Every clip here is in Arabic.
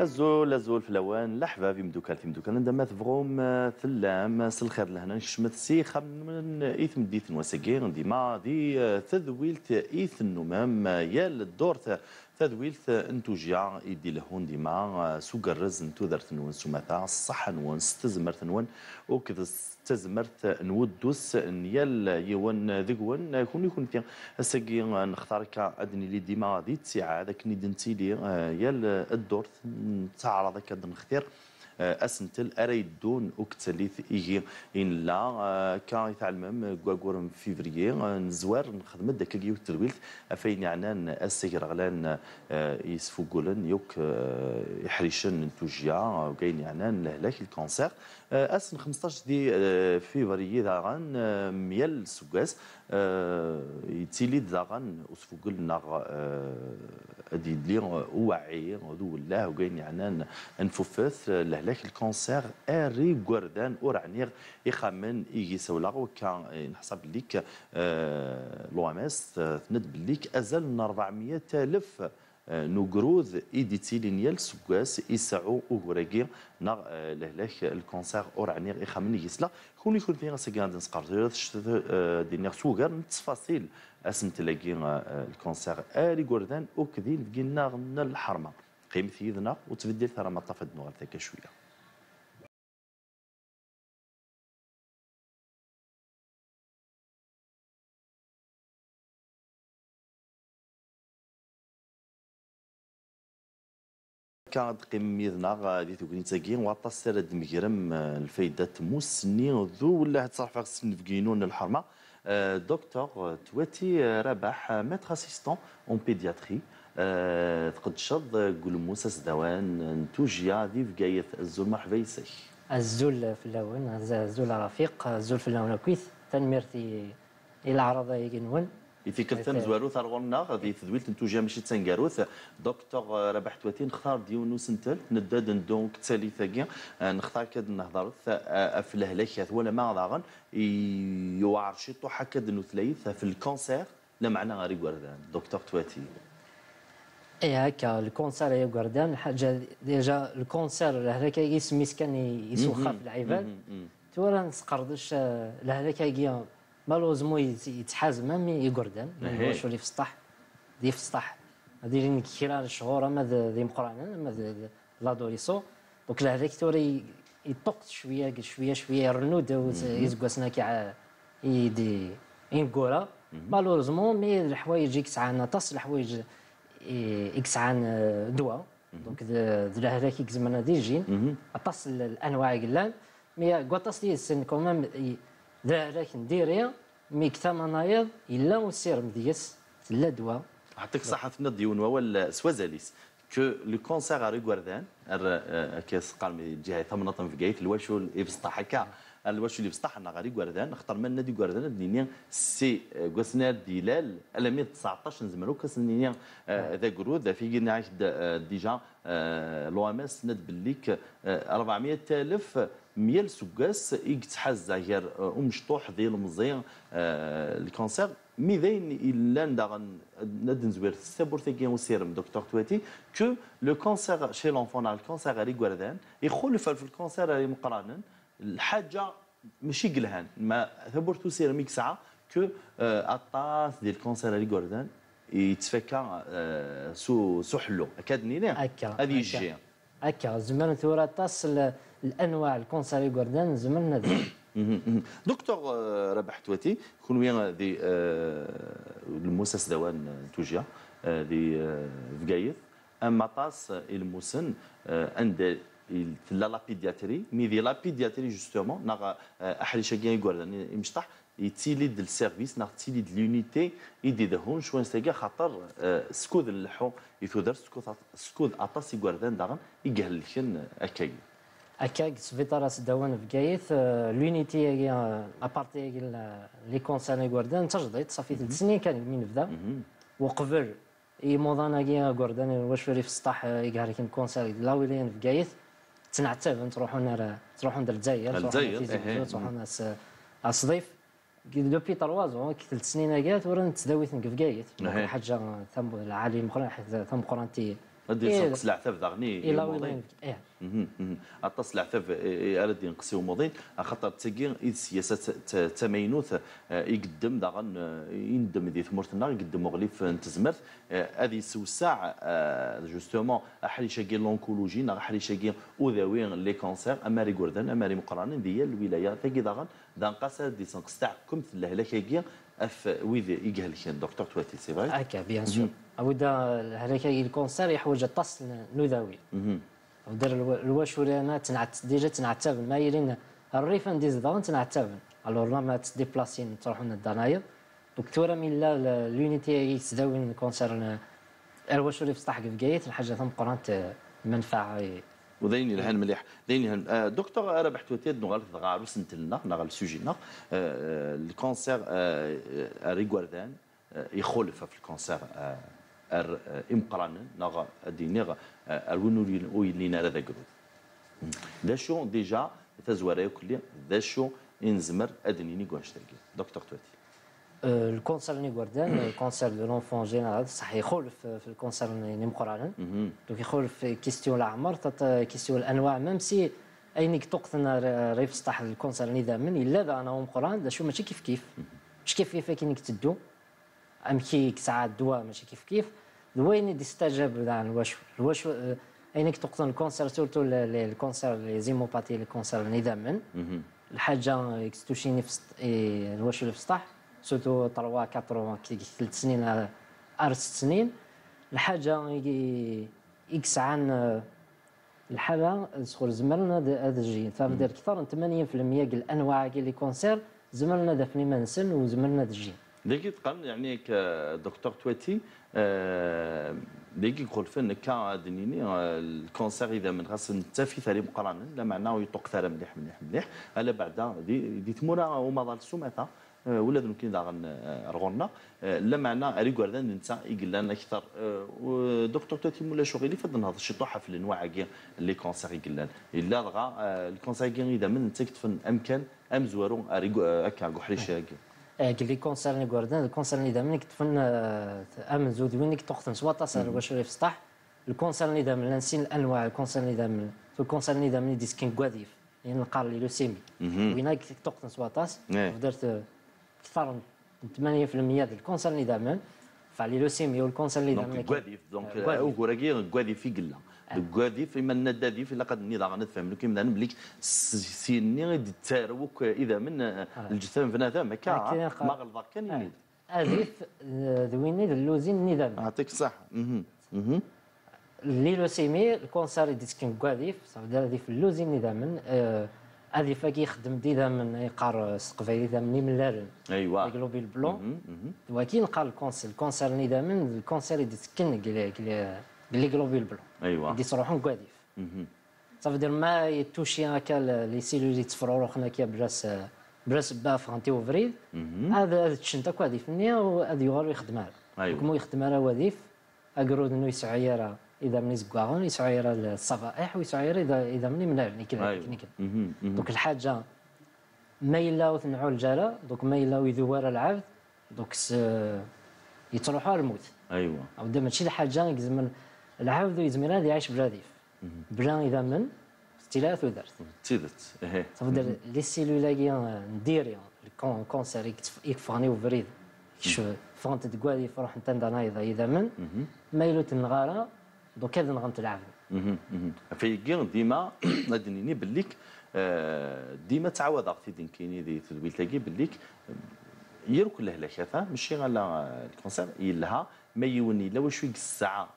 الزول الزول في الأوان لحظه في مدوكال في مدوكال عندما تبغوم ثلام سلخير لهنا. نشمت سي من إيث مديث وساكين ديما دي تذويلت إيث النمام يا الدور تذويلت انتوجيا يدي لهون ديما سوق الرز انتو درت نون سماتا الصحة نون ستزمرت نون وكذا تزمرت نودوس نيال يوان ذقون كون يكون فيها الساقي نختارك أدني لي ديما دي تسعة ذاك ندنتي لي يال الدور تعرض كاد نختار اسنتل اري دون أكتليث إيجي. إن لا كا يتعلم كواكور فيفريي نزوار نخدم داك اليوم ترويلت. افين يعنان السير غلان يسفوقولن يوك يحريشن توجيا وكاين يعنان لهلاك الكونسير. اسن 15 دي فيفريي داغان ميال سوكاس يتيلي داغان اسفوقل ناغ أدي لي وعي ودو الله وكاين يعنان أنفوفث لهلاك الكونسير أري غوردان اورعنيغ يخمن يجي سولا وكان نحسب ليك لو ام اس تند بليك أزال 400 الف نوغروذ ايديتيلينيال سكواس يسعو اوغراكي نا لهلاك الكونسير اورعنيغ يخمن يسلا. كون يكون فيها سكاند نسقر دينيغ سوغر نتفاصيل اسم تلاقي الكونسير اري غوردان وكذين فقينا الحرمه قيمة يدنا وتبدل ثرى ما طفد نوار ذاك شوية كانت قيم ميدنا غادي تقولي تاكي وعطا سرد مكرم الفايدة موسني ذو ولا تصرف السن فكينون الحرمة. دكتور تواتي رباح ماتر اسيستون اون بيدياتري تقدشض قول موسى سدوان نتوجيا دي فكاية الزول مرحبا يساك الزول في اللون الزول رفيق الزول في اللون كويث تنميرتي إلى عرض يجنون في كلتم زوارو ثارغونا غادي تذويلت نتوجا ماشي تنكاروث دكتور ربح تواتي نختار ديونو سنتل نداد ندون كتالي ثاقي نختار كاد نهضر في الهلاكات ولا ما ضاغن يوعر شي طوحة كاد نثليث في الكونسير لا معنى غير وردان دكتور تواتي. إي هكا الكونسير يا وردان الحاجة ديجا الكونسير هذاك يسميت كان يسوخا في العباد تورا نسقردش لهذاك مالوزمو يتحازم مي يقردان واش اللي في السطح دي في السطح هذه اللي كيرا شهور اما ذي مقرانا اما لادوريسو دونك لهذاك توري يطق شوية شوية شوية يرنود يزقسنا كاع يدي ينقورا مالوريزمون مي الحوايج يكسعان تص الحوايج يكسعان دواء دونك لهذاك يكزمنا دي جين اطاس الانواع قلان مي قطاس دي السن كومام ذاك نديري مي منايض إلا وسير مديس تلا دواء يعطيك الصحة في ديون ولا سوازاليس. كو لو كونسير اري غوردان كاس قال جهة ثمنه في جايت الواشو يبسطح هكا. الواشو اللي بسطح أنا غاري غوردان نختار من نادي غوردان دينيا سي غوسنار ديلال الا 19 نزمرو كاس دينيا ذا جرو ذا في جينا ديجا لو إم إس ند بليك 400 ألف ميال سكاس يتحز غير ومشطوح ديال المزيان الكونسير. مي ذين الا ندغن ندن زوير السابور تاكي وسيرم دكتور تواتي كو لو كونسير شي لونفون على الكونسير غير غوردان يخلف في الكونسير غير مقرانا الحاجة ماشي قلهان. ما ثبور تو سيرميك ساعه كو أطاس ديال الكونسير غير غوردان يتفكى سو سو حلو. أكاد نيني هذه يجي. هكا زمان ثورة طاس الأنواع الكونسير غوردان زمان دكتور ربح تواتي كون وين دي المؤسسه دوان توجيا دي فقايث اما طاس المسن عند لا لا بيدياتري مي دي لا بيدياتري جوستومون نغ احري شاكين يقول يمشطح يتيلي د السيرفيس نغ تيلي د لونيتي يدي دهون شوان نستاقى خاطر سكود اللحو يثودر سكود أطاس يقوردان داغن يقهل لكن اكاي هكاك سفيطرة دوان في كايث لونيتي ابارتي لي كونسيرن غوردان تجديد صافي ثلاث سنين كان من بدا وقبل اي موضانا كيا غوردان واش في السطح يقهر كان كونسير لا ويلين في كايث تنعتب تروحوا نار تروحوا للجزائر ناس الصديف دوبي طروازو كي ثلاث سنين كات ورا نتداويت في كايث حاجة ثم العالي مقران ثم قرانتي غادي إيه. يسوق العتاب داغني يومضين. وين إيه. مهم، مهم. اتصل عتاب ارد ينقسي ومضين خاطر تسكي إذ سياسة ت- تمينوث آه، يقدم داغن آه، يندم دي ثمرتنا يقدم غليف نتزمرت آه، هذه سوسع جوستومون احريشاكي لونكولوجي نا احريشاكي أوذاوي لي كونسير أماري كوردان أماري مقرانين ديال الولاية تاكي داغن دانقاسا دي سنقس تاعكم الهلاكاكي أف ويذ يقهل كان دكتور تواتي سي فراي هكا بيان سور أودا هذاك الكونسير يحوج الطاس نذوي. ودار الوا- الواشوري أنا تنعت ديجا تنعتابن ما يرين الريف نديز داون تنعتابن الوغ ما تديبلاسين تروحوا للدنايا دوك تورا من لا لونيتي يتداوين كونسير الواشوري في سطح كفكايت الحاجة ثم قرانت منفعة. وذين الهان مليح. ذين الهان آه، دكتور أنا بحثوتيت نغال غاروس نتلنا نغال سوجينا الكونسير ريغواردان يخولف في الكونسير آه، ار آه، امقران نغا دينيغ اروين ويلينا هذا جرود ذا شو ديجا تزواري كلي ذا شو انزمر ادنيني كونشتاكي دكتور توتي الكونسير ني غوردان الكونسير دو لونفون جينيرال صح يخولف في الكونسير ني مقرانا مهم. دوك يخول في كيستيون العمر كيستيون الأنواع ميم سي اينك تقتنا ريف سطح الكونسر نظاما إلا دا أنا قران دا شو ماشي كيف كيف. مش كيف كيف كينك تدو. ام كي ساعات دواء ماشي كيف كيف. دوين يستجاب عن الواش الواش أينك تقتن الكونسر سورتو الكونسر لي زيموباتي الكونسر نظاما. الحاجة يكستوشيني في اللي في السطح سورتو 3 4 كي ثلاث سنين أربع سنين. الحاجة إكس عن الحالة سخور زمرنا هذا الجين فبدر أكثر من 80% ديال الأنواع ديال لي كونسير زمرنا دافني ما نسن وزمرنا هذا الجين ديكي تقال يعني كدكتور تواتي آه، ديكي يقول فن كا دنيني آه، الكونسير إذا من خاص نتافي ثاني مقرانا لا معناه يطوق ثرى مليح مليح مليح. ألا بعد دي دي تمورا وما ظل سمعتها ولا ممكن داغن آه، رغونا. لا معناه أري كواردان نتا يقلنا أكثر. ودكتور تواتي مولا شغلي فضل هذا الشيء طوحة في الانواع كي اللي كونسير يقلان إلا دغا الكونسير كي إذا من تكتفن امكان أم زوارو هكا قحريش كي قال لي كونسيرني غوردان الكونسيرني دائما كتفن آمن زود وينك تقتن سوا تصل واش في السطح الكونسيرني دائما نسين الأنواع الكونسيرني دائما الكونسيرني دائما ديسكين كواديف يعني نقال لي لوسيمي. وينك تقتن سوا تاس إيه. درت أكثر من 8% ديال الكونسيرني دائما فعلي لوسيمي والكونسيرني دائما دونك كواديف دونك كواديف. أو كوراكي كواديف يقلا كواديف اما النداديف الا قد ني داغ نفهم لكم مثلا بليك سيني تاروك إذا من الجثام بنادم هكا هكا قا- ما غلط كان يميد هذه ذويني اللوزين النظام يعطيك الصح مهم. مهم. اللي لوسيمي الكونسير ديسكين كواديف صافي هذه في اللوزين نظاما هذه فاكي يخدم ديما يقار سقفايلي دامني من لارن ايوا جلوبيل بلون. ولكن قال الكونسير. الكونسير نظاما الكونسير يدسكن قلي جلوبيل بلون ايوا يديس روحهم كواديف. صافي دير ما يتوشي هكا لي سيلولي تفروروخنا كيا براس برأس باف غانتي وفريد. هذا تشنتا كواديف نيا وهذا يغالو يخدمها أيوة. كمو يخدمها وظيف أقرود إنه يسعير إذا من يزكواغون يسعير الصفائح ويسعير اذا إذا من منعني كذا ايوا كذا مهم. مهم. دوك الحاجة ما إلا وثنعوا الجارة دوك ما إلا ويذوار العبد دوك س... يتروحوا الموت ايوا أو ماشي الحاجة يزمن العبد يزمن هذا يعيش بلا ضيف بلا إذا من استيلات ودرت. تيدت صافي دار لي سيلولاكيا ندير الكونسير يكفاني وفريد. شو فونت تقوالي فروح انت نايضه اذا من. ما يلو تنغارا دوك هذا نغنت العبد مهم. مهم. في كين ديما ادنيني بليك آه، ديما تعاود أختي دين كيني دي تدويل تلاقي بليك يرو كل هلاكاتها ماشي غير الكونسير يلها ما يوني لا واش الساعة.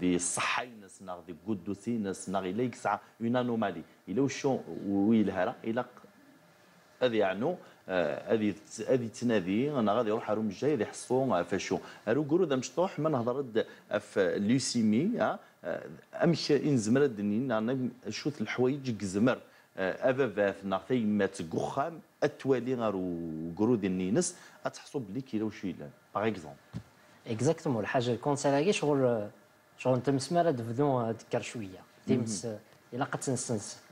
دي الصحه ناس ناغ دي قدوسي ناس ناغ الا يك ساعه اون انومالي الا وشو ويلها الا هذه يعني هذه هذه تنادي أنا غادي يروح هروم الجاي غادي يحصوا فاشو هرو قرو ذا مشطوح ما نهضر ليوسيمي ها امش ان زمر الدنين أنا شوت الحوايج كزمر افافاف نعطي ما تقخام التوالي غارو قرو ديال النينس اتحسب بلي كيلا وشي لا باغ اكزومبل اكزاكتومون الحاجة هاكي شغل شغل انت مسمار تبدو تكر شوية. تيمس إلا قد تنسنس.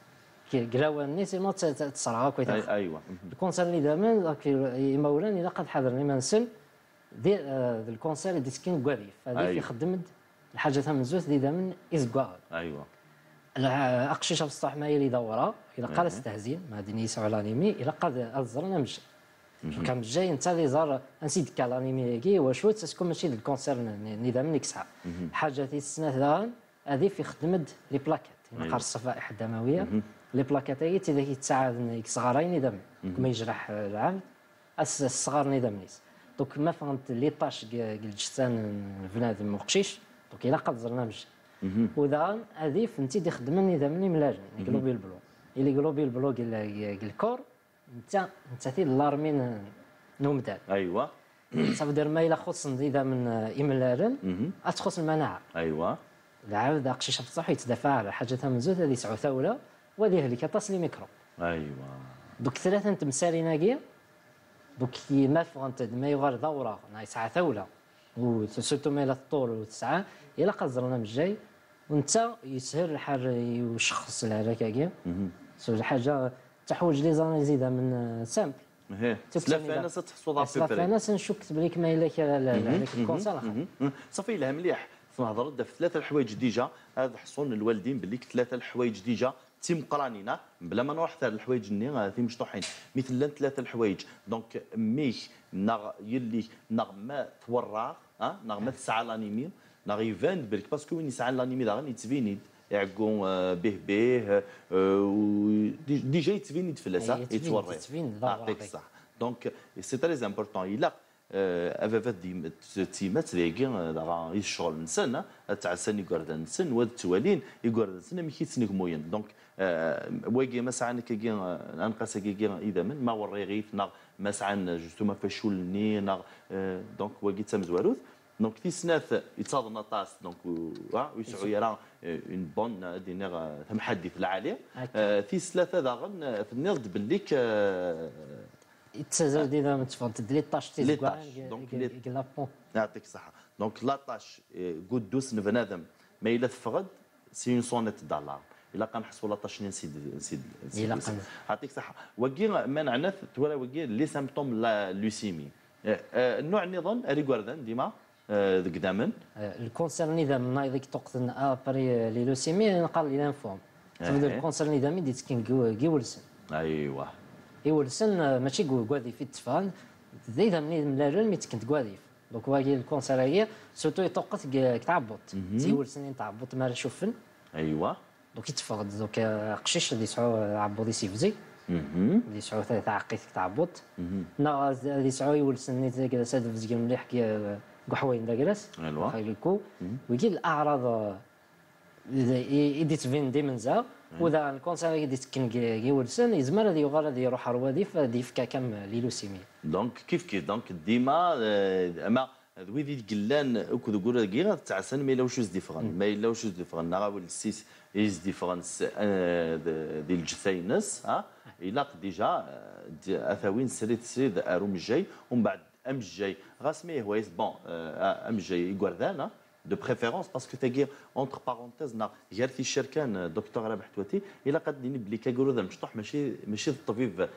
كي قراوة ني سينو تصرع كويس ايوا الكونسير اللي دائما مولا إلا قد حضرني ما نسن دي آه، الكونسير ديسكين كواليف هذيك أيوة. يخدم الحاجة ثم زوت دي من ازكوا أيوه. أقشيشة في السطح ما يلي دورا إلى قال استهزين ما دي نيسو الانيمي إلى قاد الزرنا مش كان جاي انت لي زار الانيمي كي واش تسكون ماشي الكونسير نظام نكسع حاجة تيستنى داغن هذه في خدمه لي بلاكات يعني قار الصفائح الدمويه لي بلاكات هي تي كيتساعد صغارين نظام ما يجرح العام الصغار نظام نيس دونك ما فهمت لي طاش الجسان بنادم وقشيش دونك إلى قد زرنا مش وذا هذه فهمتي دي خدمه نظام ملاجن قلوبي البلو اللي قلوبي البلو الكور انت انت تي لارمين نومدان أيوه. صافي دير ما الا خص إذا من املارن اتخص المناعة. أيوه. العاود قشيشة بصح يتدافع على حاجة من زوج هذه سعو ثوله وهذه اللي كتصل ميكرو أيوه. دوك ثلاثة تمثالين كي دوك ما فهمت ما يغار دوره يسعى ثوله وسيرتو ما الطول وتسعه إلا قزرنا من الجاي وانت يسهل الحال يشخص الهلاكه سو الحاجة تحوج لي زاناليزيدا من سامبل سلافانا تحصل ضعف سلافانا نشك بليك ما إلا هذاك الكونسير صافي لا مليح. نهضر في ثلاثة الحوايج ديجا. هذا حصون الوالدين باللي ثلاثة الحوايج ديجا. تيم قرانين بلا ما نروح حتى الحوايج ني تي مشطوحين. مثل ثلاثة الحوايج. دونك ميك نغ يلي نغ ما تورا ها نغ ما تسعى لانيمي نغ يفان بالك باسكو وين يسعى لانيمي داغن يتفينيد يعقون به به ديجا يتفينيد في الاسا يتوري. يعطيك الصح دونك سي تري امبورطون الا افافات تيمات ديكي داغا يشغل نسن تاع سن يقرد نسن ود توالين يقرد نسن مي كيتسنك موين. دونك واقي مسعى كي أنقص كي إذا من ما وري غيث مسعى جوستو ما فشولني ناغ دونك واقي تمزواروث دونك تيسناث يتصادنا طاس دونك ويسعو يرى اون بون دينيغ تمحدث العالي تيس ثلاثة داغن تنيض بالليك يتسازر ديما متفضل لي طاش تي لي طاش دونك يعطيك الصحه دونك لا طاش قدوس بنادم ما الا تفقد سي اون سونيت دولار الا كنحسبوا لا طاش نسيد نسيد يعطيك الصحه وكي ما نعنف تولا وكي لي سيمبتوم لا لوسيمي النوع النظام ريغوردان ديما ذك دامن. الكونسير نظام نايضيك توقتن ابري لي لوسيمي نقال لي لانفوم الكونسير نظامي ديت كين كيولسن أيوه. يولسن ماشي كوادي في التفان زيد من ملاجل مي تكنت كواديف. دونك واقي الكونسير هي سورتو يتوقت كتعبط تيولسن تعبط. ما شوفن. أيوه. دونك يتفقد دونك قشيش اللي يسعو عبودي سيفزي. اللي يسعو تعقيت تعبط. نا اللي يسعو يولسن ساد فزكي مليح كي قحوين دا جلس خايلكو ويجي الأعراض يدي تفين دي منزا وذا الكونسير يدي تكن يولسن يزمر هذه يغال هذه يروح روادي فهذه يفكا كم ليلوسيمي دونك كيف كيف دونك ديما أما ويدي قلان اكو قول كيغا تاع سن ما يلاوش ديفرن ما يلاوش ديفرن نغاول السيس إيز ديفرنس ديال الجثاينس ها؟ إلا ديجا أثاوين سريد سريد أروم الجاي. ومن بعد ام جاي غاسمي هو بون ام جاي يقردانا دو بريفيرونس باسكو تاكي اونتر بارونتيز نا غير في الشركان دكتور رابح تواتي الا قد ديني بلي كاكورو ذا مشطوح ماشي ماشي الطبيب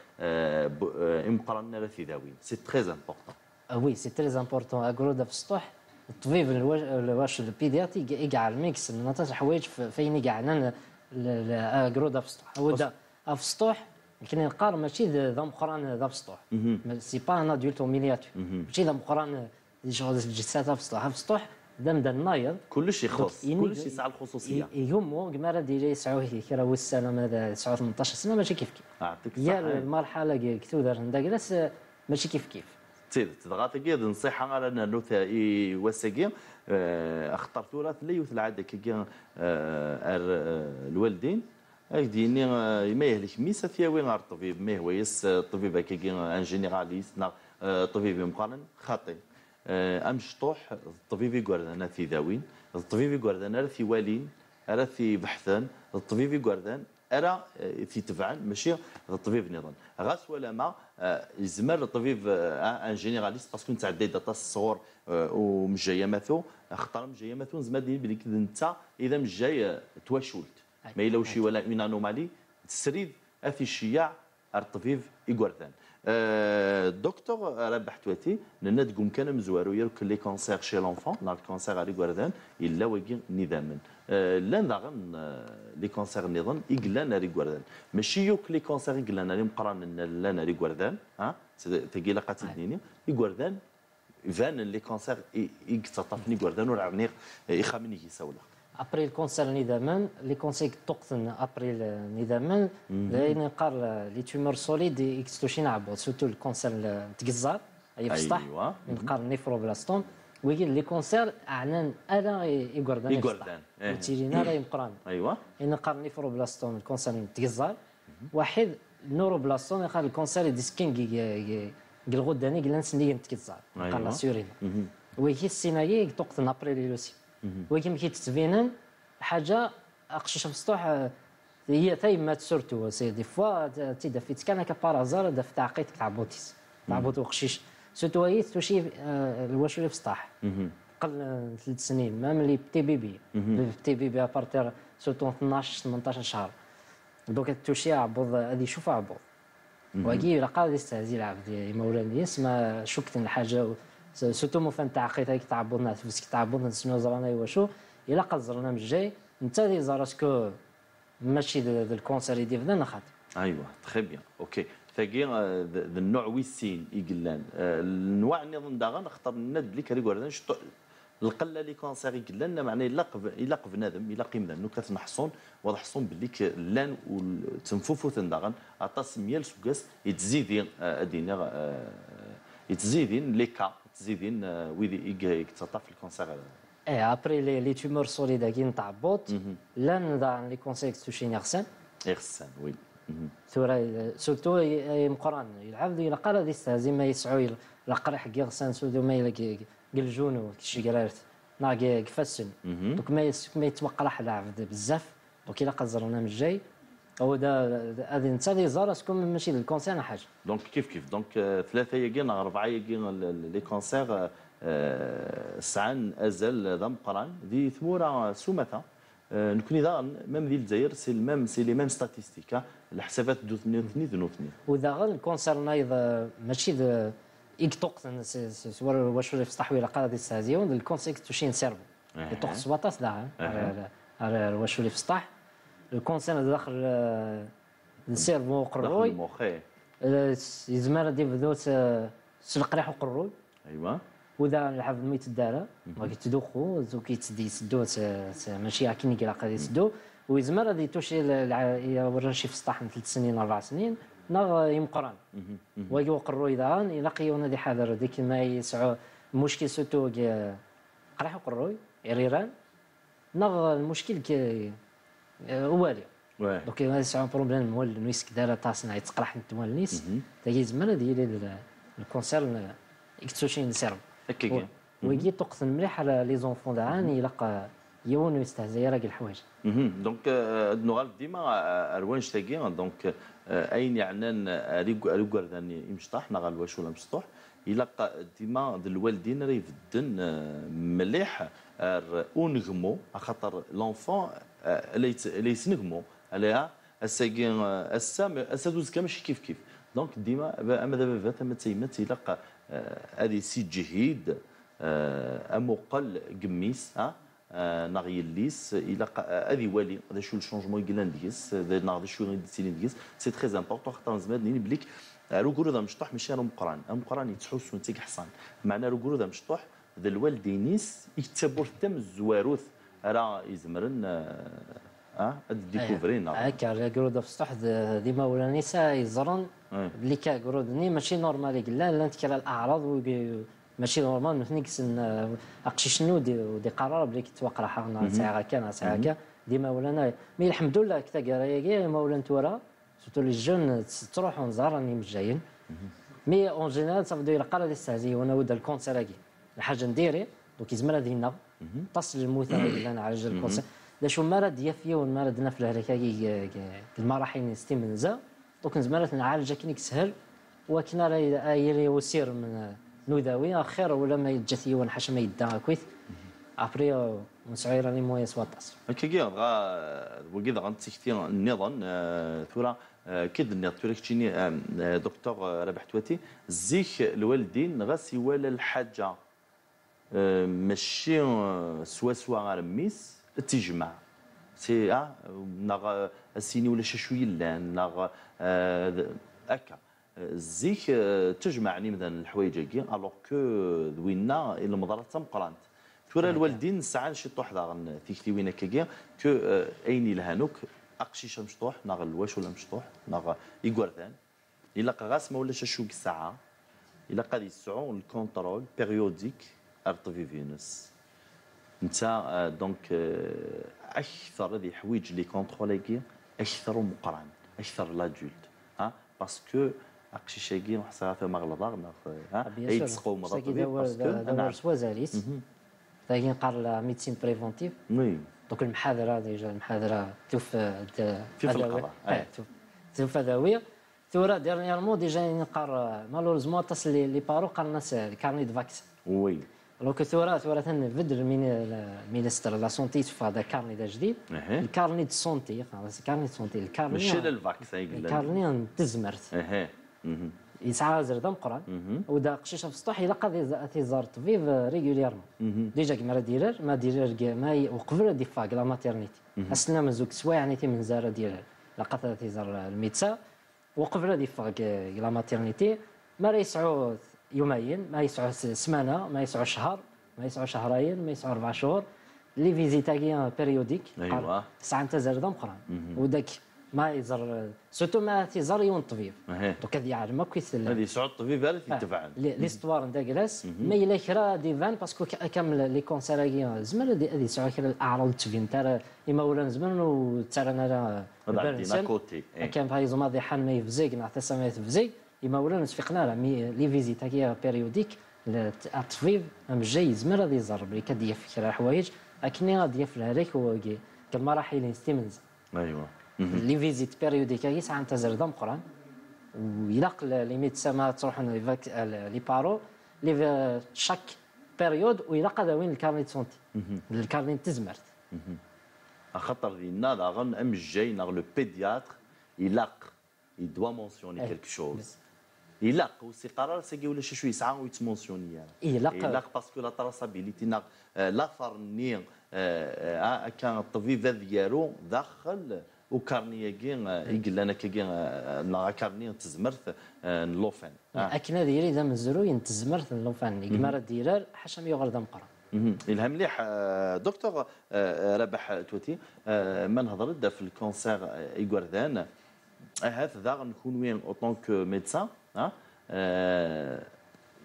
مقارنه لا في داوين سي تري امبورطون وي سي تري امبورطون اكورو ذا في السطوح الطبيب واش البيدياتي يقع الميكس نتاج حوايج فين يقع اكورو ذا في السطوح هو في السطوح كاين نقار ماشي ذا مقران ذا بسطوح. سي با ان ادولت مينياتور ماشي ذا مقران شغل الجسات في السطوح في السطوح ذا مدى النايض. كلشي يخص. كلشي يسعى الخصوصية. يهمو كما ديجا يسعوه كرا والسنة هذا 9 18 سنة ماشي كيف كيف. يعطيك الصحة. يا المرحله كتودر عندها جلس ماشي كيف كيف. تزيد تضغط كي نصيحه على نوثا وساقي اخترت ثلاث لي وثلاث كي الوالدين. ديني ما يهلك ميسا فيها وين غير الطبيب ما هو يس الطبيب هكاكي ان جينيراليست طبيب مقارن خاطئ ام شطوح الطبيب يقول أنا في ذاوين الطبيب يقول أنا في والين أنا في بحثان الطبيب يقول أنا في تبعا ماشي الطبيب نظام غاس ولا ما يزمر الطبيب ان جينيراليست باسكو انت عدي داتا الصغور ومجايه ماثو اختار مجايه ماثو زعما بلي انت اذا مجاي تواشولت ما إلا وشي ولا اون انومالي تسريد اثي الشياع الطبيب يقورثان آه، دكتور ربح تواتي لأن تقوم كان مزوارو يرك لي كونسير شي لونفون لا الكونسير على كواردان إلا ويجي نظاما آه، لا نغن لي كونسير نظام يقلان ري كواردان ماشي يوك لي كونسير يقلان ري مقران لا ري كواردان ها؟ تقي لقات الدنيا يكواردان فان لي كونسير يقتطفني كواردان ولا عمنيق يخامني يساولا ابري الكونسير نظاما لي كونسير توقتن ابري نظاما لأن قال لي تومور سوليد يكستوشي نعبو سوتو الكونسير تقزار اي فسطح ايوا نقار نيفروبلاستوم ويجي لي كونسير اعنان أنا يقردان يقردان وتيجينا راه يمقران ايوا ان قار نيفروبلاستوم الكونسير تقزار واحد نوروبلاستوم يقال الكونسير ديسكين الغداني قلنا نسني تكزار قال سورينا ويجي السينايي توقت نابري لوسي ولكن كي تتبينن حاجة اقشش مسطوح هي تايما سورتو سي دي فوا تيدا فيت. كان كبارازار دا في تعقيد تاع بوتيس. تاع بوتو قشيش. سورتو هي توشي الواشو اللي فسطاح قل ثلاث سنين ما ملي بتي بيبي. بتي بيبي أبارتير سورتو 12 18 شهر. دوك توشي عبوض هذه شوف عبوض. وكي لقى يستهزي العبد مولانا يسمى شكت الحاجة سورتو مو فان تعقيد هيك تعبونا فسك تعبونا شنو زرانا وشو الا قد زرنا من الجاي انت اللي زارتكو ماشي ذا الكونسير يدي فدا نخات ايوا تخي بيان أوكي ثاقي ذا النوع ويسين يقلان النوع نظن داغا نختار ند بلي كري كوردان القلة اللي كونسير يقلان معناه إلا إلا بنادم إلا قيم نو كتنحصون واضح حصون بلي لأن وتنفوفو تندغن عطاس ميال سوكاس يتزيدين أدينا يتزيدين لي كا. تزيدين آه، ويدي يكتطا في الكونسير إيه ابري لي لي تومور سوليد كي نتعبط لا نضع لي كونسير توشي يغسان يغسان وي ثورة سورتو مقران يلعب إلى قال هذه يستهزي ما يسعو يلقى حق يغسان سورتو ما يلقى الجونو كشي قرارت ناقي كفسن دوك ما يتوقع راح لعب بزاف دوك الا قزرنا من الجاي هو دا هذه انت اللي زار شكون ماشي الكونسير حاجة. دونك كيف كيف دونك ثلاثة يجين اربعه يجين لي كونسير سعان ازل ذا مقران دي ثموره سومتا نكون اذا ميم ديال الجزائر سي الميم سي لي ميم ستاتيستيك الحسابات دو ثنين ثنين ذو ثنين واذا غير الكونسير نايض ماشي إيك توقت سوار واش في التحويل قال هذه السازيون الكونسير توشين سيرفو دا على واش في السطح الكونسيرن داخل السيرفو قروي المخ يزمر دي بدوت سلقريح وقروي ايوا وذا الحفظ ميت الدارة. ما كيتدوخو زو كيتسدي يسدو ماشي كي نقرا قادي يسدو ويزمر هذه توشي ورا شي فسطاح من ثلاث سنين أربع سنين. نغ يمقران ويجي وقرو اذا إلى قيونا دي حاضر. ديك ما يسعو المشكل سوتو قريح وقروي ريران نغ المشكل كي والي دونك يسعى بروبليم مول نويس كدار تاسنا يتقرح نتمول نيس. تاجي زمان ديال الكونسير اكتسوشي نسيرم هكاك ويجي تقص مليح على لي زونفون دعان يلقى يون ويستهزئ راك الحوايج. دونك نغالب ديما أروانج تاكي. دونك أين يعنان اريكو اريكو يمشطح نغال واش ولا مسطوح يلقى ديما الوالدين راه يفدن مليح. أونغمو خاطر لونفون اللي يسنغمو عليها. الساكين السام السادوز كامش كيف كيف. دونك ديما أما دابا فات اما تيما تيلقى هذه سي جهيد امقل قميس ها ناغي الليس إلى هذه والي هذا شو الشونجمون يقلان ديس ناغي شو غيدير ديس سي تري امبورطون خاطر زمان بليك ركورو ذا مشطوح ماشي راه مقران مقران يتحوس وانت حصان معنى ركورو ذا مشطوح ذا الوالدينيس يتبور تم الزواروث راه يزمرن آه ديكوفرين هكا ذا مشطوح ديما ولا نساء يزرن بلي كا كرود ماشي نورمال لا لا نتكرا الأعراض ماشي نورمال مثني كسن اقشي شنو دي, دي قرار بلي كتوقع حقنا ساعه هكا ساعه هكا. ديما ولا مي الحمد لله كتا كرايا ما ولا نتورا سورتو لي جون تروحوا نزار راني مش جايين. مي اون جينيرال صافي دو يلقى هذه السهزيه وأنا ود الكونسير الحاجة نديري دونك يزمر هذه تصل الموت اللي أنا عالج الكونسير لا شو مرض يفيا والمرض نفل هذاك المراحل ستيمنزا دونك نزمر نعالج كي سهل ولكن راه يري وسير من نوداوي خير ولا ما يتجثي ونحش ما يدا كويس ابري نسعي راني مويا سواطاس هكا غا وكيد غنتسكتي النظام آه، ثورة آه، كيد النظام ثورة كتشيني دكتور رابح تواتي زيك الوالدين غاس يوالا الحاجة ماشي سوا سوا غير ميس تجمع سي آه ناغ السيني ولا شوية لأن ناغ هكا زيك تجمعني مثلا الحوايج كي الوغ كو دوينا المضارات تمقرانت تورا الوالدين ساعات شي طوح داغن تيكتي وين هكاكيا كو ايني لهانوك اقشيشه مشطوح ناغ الواش ولا مشطوح ناغ يقوردان الا غاس ما ولاش شوك ساعه الا قاد يسعو الكونترول بيريوديك ارتفيفينس انت دونك أكثر هذه حوايج لي كونتروليكي أكثر مقران أكثر لادولت ها؟ باسكو اقشيشاكي وحصيرات مغلطه ها؟ يتسقوا مضاد باسكو سوا زاليت. ثاني قال ميديسين بريفونتيف. وي. دونك المحاضرة ديجا المحاضرة توف في القضاء توف ادويه ثورة ديرنييرمون ديجا نقار مالوريزمون تصل لي بارو قال الناس الكارني دو فاكسين. وي. دونك ثورة ثورة بدل من المينستر لا سونتي في هذا كارني دا جديد الكارني دو سونتي خلاص الكارني دو سونتي الكارني ماشي للفاكسين الكارني تزمرت يسعى زردا مقران ودا قشيشه في السطوح الا قضي تيزار طبيب ريغوليرمون ديجا كيما ديرر ما ديرر ما وقبل دي فاك لا ماتيرنيتي اسنا من زوج سوايع يعني من زاره ديال لقات تيزار الميتسا وقبل دي فاك لا ماتيرنيتي ما يسعو يومين ما يسعو سمانة ما يسعو شهر ما يسعو شهرين ما يسعو أربع شهور. لي فيزيتا بيريوديك ايوا ساعه انت زردا مقران وداك ما يزر سوتو ما تيزر يون الطبيب. دونك هذه يعلم كويس هذه سعود الطبيب هذا تيتبع ليستوار نتاع كلاس ما إلا كرا ديفان باسكو كامل لي كونسير زمان هذه سعود كرا الأعراض تبين ترى إما ولا زمان وترى أنا كوتي كان اكزومبل هذه حال ما يفزيك نعطي سما يفزيك إما ولا نسفقنا راه لي فيزيت هكا بيريوديك الطبيب جاي زمان غادي يزر بلي كديف كرا حوايج أكني غادي يفل هذاك هو كالمراحل يستمنز ايوا لي فيزيت بيريوديك هي ساعة انت زرده مقران ويلاق لي ميدسان تروح لي بارو لي شاك بيريود ويلاق هذا وين الكارني سونتي. الكارني تزمرت خاطر ديالنا غن أم جاي ناغ لو بيدياتر يلاق il doit mentionner quelque chose. يلاق قرار ساكي ولا شي شوية ساعه ويتمونسيوني يعني يلاق يلاق باسكو لا تراسابيليتي ناغ لاثر ني كان الطبيب ديالو دخل وكارني كي يقول لنا كي لا كارني تزمرت نلوفان اكنا ديري ذا مزرو تزمرت نلوفان كما ديرار حاشا يغر ذا مقرا الها مليح دكتور ربح توتي ما نهضر في الكونسير ايغوردان هذا نكون وين اوتونك ميدسان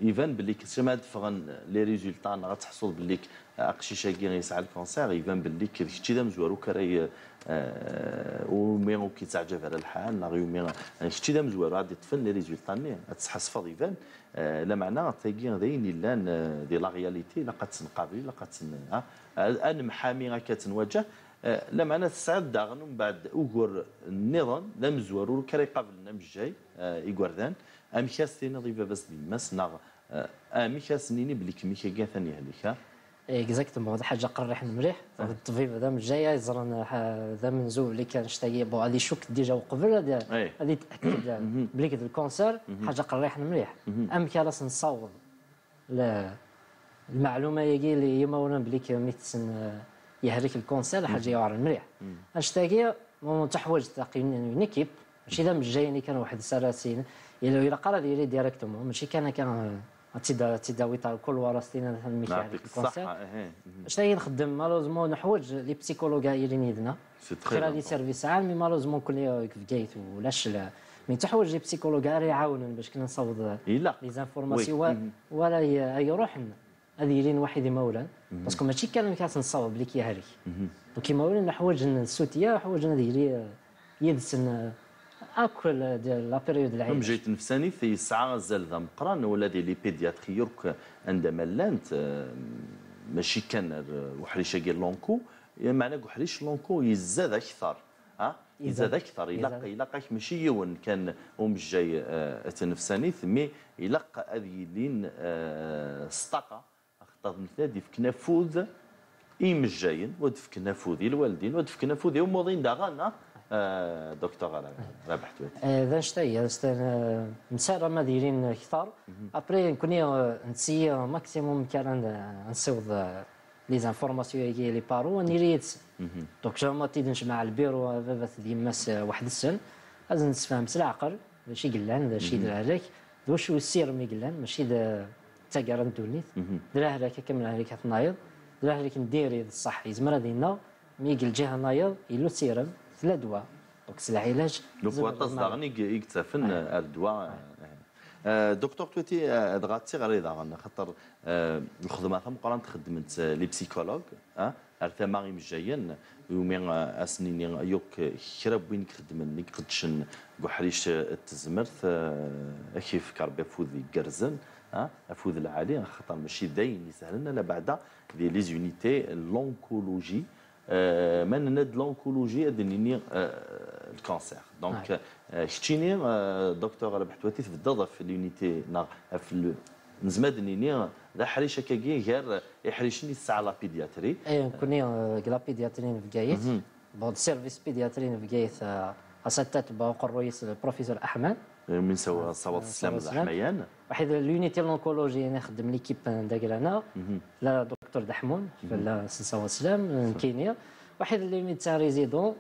يبان باللي كما تفغن لي ريزولتا غتحصل باللي اقشيشه كي يسعى الكونسير يبان باللي كيتشي دا مزوار وكراي ومي كيتعجب على الحال ناغ يومي كيتشي دا مزوار غادي تفن لي ريزولتا ني تحصفض يبان. لا معنى تاكي داين لأن دي لا رياليتي لا قد تنقابل لا قد أن محامي هكا تنواجه لا معنى تسعد داغن ومن بعد اوغور النظام لا مزوار وكرا قابلنا مجاي يقوردان ام كاستين ضيفة بس ديماس ناغ ام كاسنيني بلي كمي كا ثاني هذيك. اكزاكتومون هذا حاجة قريح مليح. الطبيب هذا من جاية يزرن هذا من زول اللي كان شتاي بو هذه شوك ديجا وقبل هذه تأكد. بلي كذا الكونسير حاجة قريح مليح. ام كالاس نصوب المعلومة يجي اللي يما ولا بلي ميتسن يهريك الكونسير حاجة يعرف مليح. اشتاقي تحوج تلاقي نيكيب ماشي ذا مش جايني كان واحد سراسين الا قرا ديري ديريكتومون ماشي كان كان ويطال كل وراسينا مثلا الميكانيك يعطيك الصحه اش نخدم مالوزمون نحوج لي بسيكولوجا اللي يدنا خير هذه سيرفيس عام مي مالوزمون كل جيت ولاش لا مي تحوج لي بسيكولوجا يعاونون باش كنا نصوض لي زانفورماسيون ولا يروح هذه لين واحد مولا باسكو ماشي كان نصوب لك يا هذيك وكيما نحوج نسوتيا حوج ندير يدسن أكل ديال لا بيريود العيش. جيت نفساني في ساعة زال ذا مقران ولا دي لي بيدياتري يورك عندما لانت ماشي كان وحريشة كي لونكو معنى وحريش لونكو يزاد أكثر ها؟ يزاد. أكثر يلقى يلقى ماشي يون كان أم جاي تنفساني مي يلقى هذه لين سطاقه اخطر مثلا في كنافوذ ايمجاين ودفك نافوذي الوالدين ودفك نافوذي وموضين داغانا آه، دكتور رابح تويت ذا شتي مسارة ما دايرين كثار. ابري نكوني نسي ماكسيموم كان نسوض لي زانفورماسيون كي لي بارو نيريت دونك جا ما تيدنش مع البيرو بابا ديماس واحد السن. لازم نتفاهم العقل ماشي قلان ماشي درا واش السير مي قلان ماشي تاكار ندوليت درا هذاك كامل هذيك تنايض درا هذيك نديري الصح يزمر هذينا. مي قل جهة نايض يلو سيرم. ثلاث دواء. دونك العلاج دونك تصدغني يكتفن الدواء دكتور تويتي دغاتي غير اذا خاطر الخدمه ثم قران خدمت لي بسيكولوج ارثما مجايين يومين اسنين يوك كرا وين خدمن نيك قدشن بحريش التزمرت كيف كربي فوذي قرزن افوذ العالي خاطر ماشي داين يسهلنا لا بعد دي لي زونيتي لونكولوجي من ند لونكولوجي أدنيني الكانسير. دونك كتشيني دكتور ربحتواتي في الضغط في اليونيتي في نزماد نيني ذا حريشة كاكي غير يحريشني الساعة لا بيدياتري. اي كوني لا بيدياتري في كايت بون سيرفيس بيدياتري في كايت اساتات باقر الرئيس البروفيسور أحمد. من سوا صوت السلام الحميان واحد لونيتي لونكولوجي أنا خدم ليكيب داك أنا. لا دكتور دحمون في السلام السلام كينيا واحد ليميت تاع ريزيدون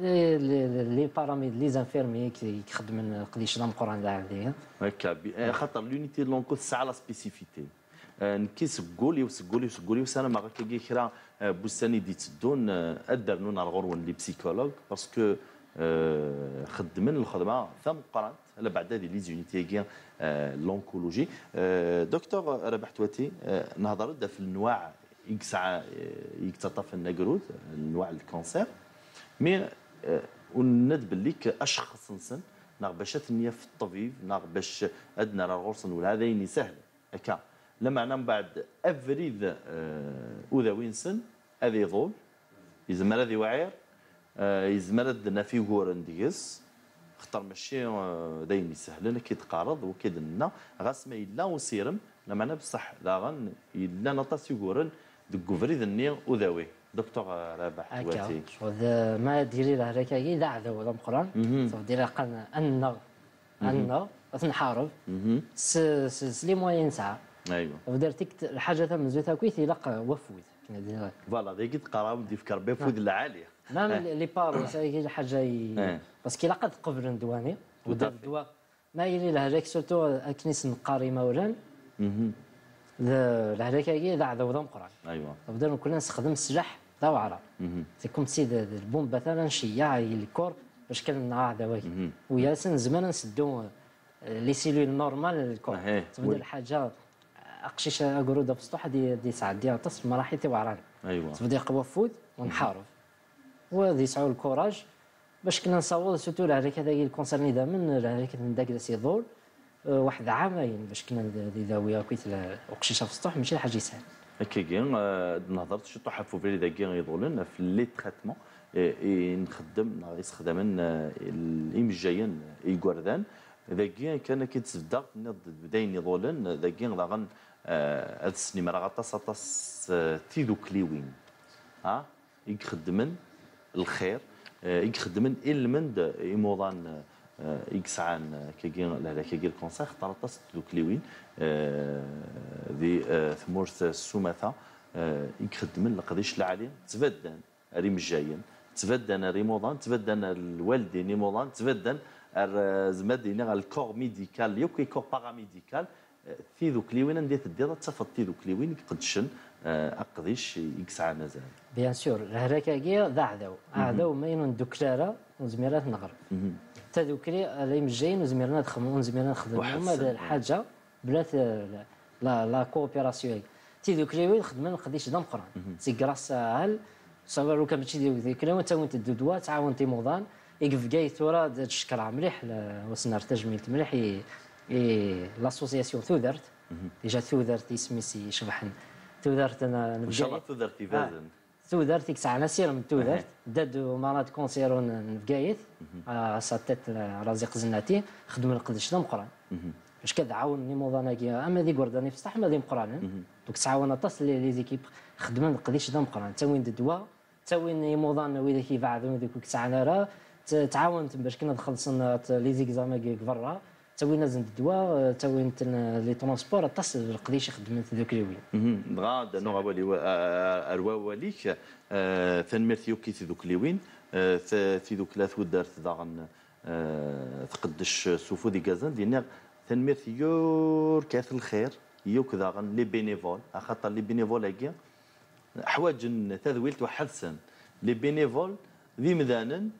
لي باراميد لي زانفيرمي كيخدم قديش دام قرآن لا عندي هكا خاطر لونيتي لونكو ساعه لا سبيسيفيتي نكي سقولي وسقولي وسقولي وسانا ما كي كرا بوستاني دي تدون ادر نون الغرون لي بسيكولوج باسكو خدمن الخدمة ثم قرانت على بعد هذه لي زونيتي كي لونكولوجي. دكتور ربح تواتي نهضر في الانواع يكسع يكتطف النقرود انواع الكونسير. مي وند باللي اشخص نسن ناغ باش تنيا في الطبيب ناغ باش ادنا راه غرسن ولا هذا سهل. هكا. لما من بعد افريد اوذاوين سن هذه يظل يزمر هذه وعير يزمر دنا في غورن ديس اختار ماشي دايما يسهل كي تقارض وكيدنا غاس ما الا وسيرم لما بصح لا الا نطاس يغورن دك فريد الني وذاوي دكتور رابح تواتي. ما ديري له هكا لا عذا ولا مقران. ديري قال ان ان تنحارب سلي موين ساعة. أيوه. ودرتك الحاجة تاع مزويتها كويس يلقى وفود فوالا ديك تقرا ودي في كربي فود العالية. نعم لي بارو هي حاجة باسكو لقد قبل ندواني ودار الدواء. ما يلي لهذاك سورتو أكنيس نقاري مولان لهذاك هي ذا عذا وضم قرآن. أيوه. بدل كنا نستخدم السلاح ذا وعرا سي كوم سي البوم مثلا شياع الكور باش كان وي ويا سن زمان نسدو لي سيلول نورمال الكور تبدا الحاجة أقشيش أقرود في السطح دي دي ساعه دي تص مراحل وعران أيوه. تبدا قوى فود ونحارب. وهذه يسعوا الكوراج. باش كنا نصور سورتو لهذاك هذا الكونسيرني دائما لهذاك من داك سيدور واحد عامين باش كنا ذاويه كويت وقشيشه في السطح ماشي حاجة سهل هكا نهضرت شي طوحه فوفيري داك يظلن في لي تريتمون نخدم نستخدم الامجايين يقردان ذاكي كان كيتسبدا بداين يظلن ذاكي غن هاد السنين راه غطاس غطاس تيدو كليوين ها؟ يخدمن الخير يخدمن المند يموضان يكسعان كيجي لهذا كيجي الكونسير طرطس دوكليوين ذي ثمورث السمثة يخدم لقديش العالي تبدن ريم الجايين تبدن ريموضان تبدن الوالدين ريموضان تبدن زمدين الكور ميديكال يوكي كور باراميديكال. في ذوك ليوين ندير تدير تفض في ذوك ليوين قدشن أقديش يكسع نزال بيان سور الهراكاكي ذا عذاو عذاو ما ينون دكتارا وزميرات نغرب تذكري اللي مجايين وزميرنا نخدموا وزميرنا نخدموا هذا الحاجة بلا لا لا كوبيراسيون تذكري وين خدمنا نقديش دم قران سي كراس هل صبر لو كان تشي ذكري وانت وانت الدودوا تعاون تيموضان. يقف جاي ثورة تشكر مليح وسنار تجميل مليح لاسوسياسيون ثودرت ديجا ثودرت اسمي سي شبحن ثودرت أنا ان شاء الله ثودرت يفازن ديك الساعة نسير من تودرت داد مرات كونسيرون في كايت ساتيت رازق زناتي. خدم القدش دم قران باش كتعاون نيموضانا كي أما ذي في اما ذي مقرانين دوك تعاون اطاس لي زيكيب. خدمن قديش دا مقران. تا وين دوا تا وين نيموضان ويدا كيبعدون ذوك ساعه راه تعاونت باش كنا خلصنا لي زيكزاما برا تاوين زند الدواء تاوين لي ترونسبور تصل القديش خدمت ذوك اليوين بغا نوغا ولي اروا وليك ثنميرتيو كي ذوك اليوين في ذوك لا دارت داغن تقدش سوفو دي كازان دينا ثنميرتيو كاث الخير يوك داغن لي بينيفول. خاطر لي بينيفول هكا حوايج تذويل توحدثن لي بينيفول ذي مذانن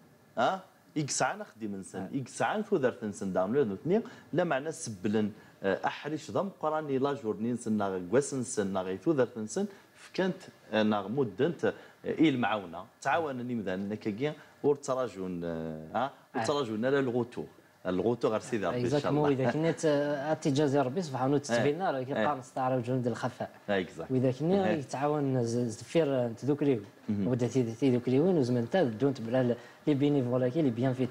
آه يقسعنا خديم انسان يقسعنا ثودرت انسان دام لا لا معنى سبلن آه، أحريش ضم قراني لا جورني نسن ناغ كواس نسن ناغ ثودرت انسان فكانت آه، ناغ مدنت آه، اي المعاونه تعاونني مثلا كاكيا ورتراجون ها ورتراجون لا الغوتور. الغوتو غير سيدي ربي إن شاء الله. اذا كنت اتجازي ربي سبحانه تتبينا راه كيبقى نستعرف جنود الخفاء. وإذا كنا يتعاون زفير تذكريو. وبدا تذكريون وزمنتا دون تبلا لي بينيفولا كي لي بيان فيت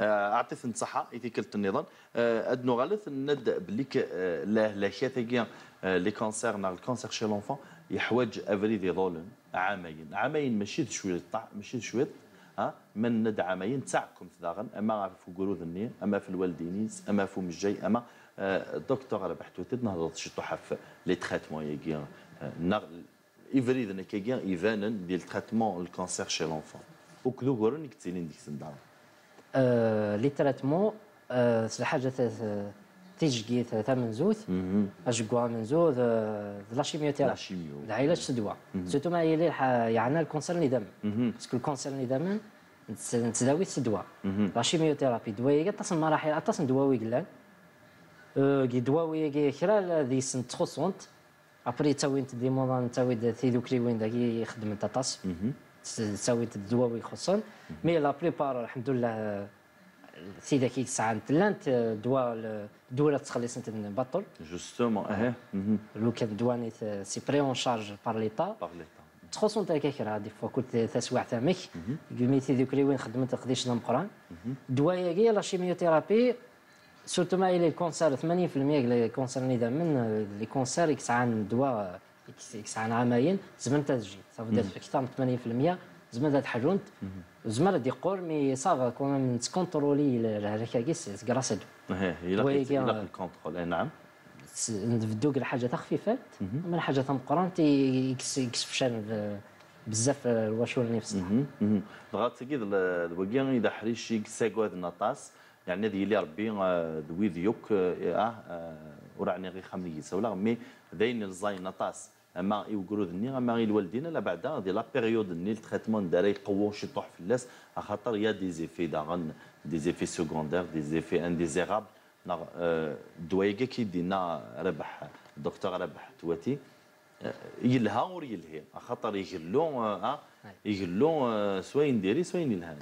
اعطيت نصحة إذا كلت النظام ادنو غالث ند بليك لا لا كاتيكيا لي كونسير نا الكونسير شي لونفون يحوج افري دي ظولن عامين. عامين ماشي شوية ماشي شوية ها؟ من ند عامين تاعكم تداغن أما في قروض النية أما في الوالدينيز أما في مجي أما دكتور ربح توتد نهضر شي طحف. لي تريتمون يجي يفريد انك يجي إيفانن ديال تريتمون الكانسير شي لونفون. وكذو قرون كتينين ديك سندار لي تريتمون الحاجة تيجي ثمن زوث اجكوا من زوث لا شيميوثيرابي العلاج تدوى سيرتو ما هي يعني الكونسير ندم باسكو الكونسير ندم نتداوي تدوى لا شيميوثيرابي دوايه تصل مراحل اتصل دواوي قلان كي دواوي كي كرا ذي سنت تخصونت أبري تاوين ديمون تاوي تيدو كريوين داكي خدمت تاطاس تساوي الدواوي يخصن مي لا بريبار الحمد لله سيدا كي تسعى تلانت دواء الدولة تخلص نبطل. جوستومون آه لو كان دواني سي بري اون شارج بار ليتا. بار ليتا تخص انت كيكرا دي فوا كنت تسوع تامك. ميتي ذوك وين خدمت قديش نمقران دوايا كي لا شيميوثيرابي سورتو ما إلى الكونسير 80% الكونسير من لي كونسير يكسعان دواء يكسعان عامين زمن تسجيل صافي أكثر من 80% زعما تحرونت زعما دي قور مي صافا كون تكونترولي هذاك كيس كراس إيه إلى الكونترول نعم. نبدو الحاجة خفيفات من حاجة تم قران يكسف شان بزاف الواشور نفسها. بغات تقيد الوكيان إذا حريش يكساكواد نطاس يعني هذه اللي ربي دوي ديوك آه ورعني غير خمني ولا مي داين الزاين نطاس اما يوكرو ذني اما غير الوالدين لا بعدا. دي لا بيريود ني التريتمون دار يقوو شي طوح في اللاس خاطر يا دي زيفي داغن دي زيفي سكوندير دي زيفي انديزيرابل كي دينا ربح الدكتور ربح تواتي. يلها ور يلهي. خاطر يقلو آه يقلو سوا ينديري سوا ينلهان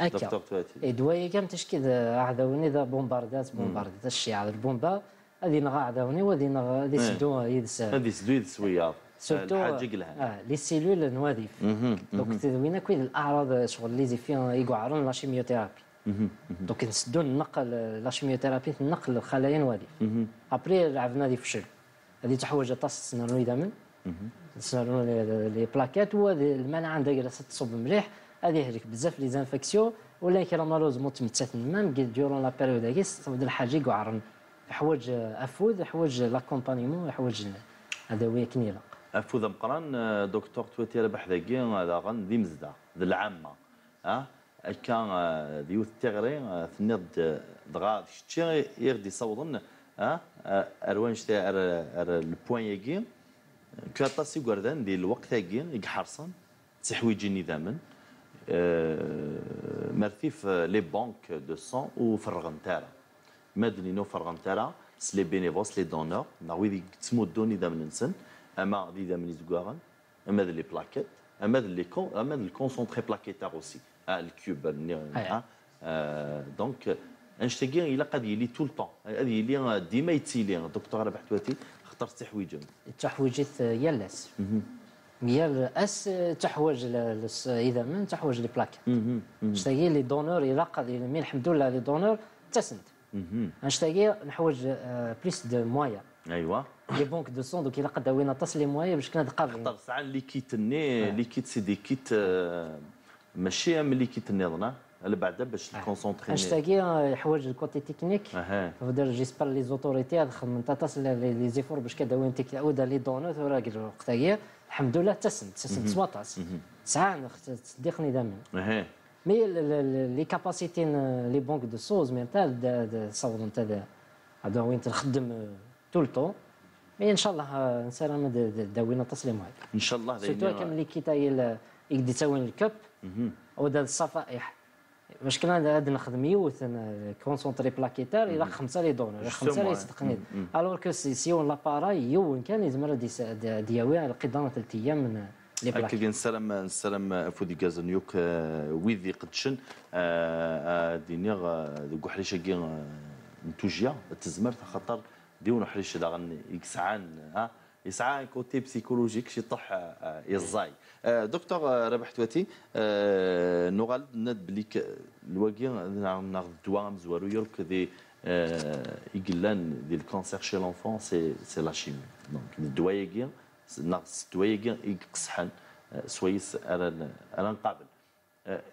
دكتور تواتي. دوايقه تشكيد عذاوني ذا بومباردات بومباردات الشيعة البومبا. هذه نغا عداوني وهذه نغا هذه سدو يدس هذه سدو يدس وياض سورتو آه لي سيلول نواديف دونك وين كاين الأعراض شغل اللي فيها يقعرون لا شيميوثيرابي. دونك نسدو النقل لا شيميوثيرابي نقل الخلايا نواديف ابري لعبنا هذه فشل. هذه تحوج تص سنروني دائما سنرون لي بلاكيت وهذه المنع عندها تصب مليح. هذه هذيك بزاف لي زانفيكسيون ولكن مالوزمون تمتات مام ديورون لا بيريود هذيك الحاجة يقعرن يحوج افوذ يحوج لاكومبانيمون يحوج هذا هو كنيله افوذ مقران دكتور تويتي ربح ذاكي هذا غن ذي مزدا ذي العامة. ها؟ كان ديوث تيغري ثنيض دغا شتي يغدي صوضن ها؟ أروان شتي أر البوان يجي كاطاسي غوردان ديال الوقت يجي يحرصن تحويجي نظاما مرثيف لي بانك دو سون وفرغن تاعها مدني نو فرغنتارا سلي بينيفوس لي دونور ناوي تمودوني دا من نسن أما دي دا من يزكوارن أما لي بلاكيت أما لي كون أما الكونسونتري بلاكيتار اوسي الكيوب دونك انشتاكي إلى قد يلي طول طون هذه يلي ديما يتيلي دكتور ربح تواتي اخترت تحويجهم تحويجت يالاس ميال اس تحوج إذا من تحوج لي بلاك شتاكي لي دونور إلى قد الحمد لله لي دونور تسند. نشتاقي نحوج بليس دو مويا ايوا لي بونك دو سون دوك الا قد وين تصل لي مويا باش كنا خاطر دقار ساعة اللي كيتني اللي كيت سي دي كيت آه، ماشي ملي كيتنيضنا على بعدا باش تكونسونطري نشتاقي يحوج الكوتي تكنيك فدر جيسبر لي زوتوريتي خدم تصل لي زيفور باش كدا وين تك اودا لي دونوت وراك وقتها الحمد لله تسن تسن سواطاس ساعة تصدقني دائما. مي لي كاباسيتي لي بونك دو سوز مينتال تصور انت هذا وين تخدم تو الطون مي ان شاء الله نسال داوينا تصليم هذا ان شاء الله سيرتو كان اللي كيتا يقدي تاوين الكب ودا الصفائح باش كنا هاد نخدم يوث كونسونتري بلاكيتار إلى خمسه لي دونر خمسه لي صدقني الوغ كو سي سي اون لاباراي يون كان يزمر دياوي على قدام ثلاث أيام من بلاكي نسلم نسلم فودي كازانيوك ويذي قدشن دينيغ دوك حريشه كي نتوجيا تزمر خاطر ديون حريشه داغن يسعان ها يسعى كوتي بسيكولوجيك شي طح آه، يزاي. آه، دكتور آه، ربح تواتي نغال ند بليك الواقي ناخذ الدواء مزوارو يرك دي يقلان دي الكونسير شي لونفون سي سي لا شيمي. دونك الدواء يقي الدواء يقي يقصحن سويس أنا أنا نقابل.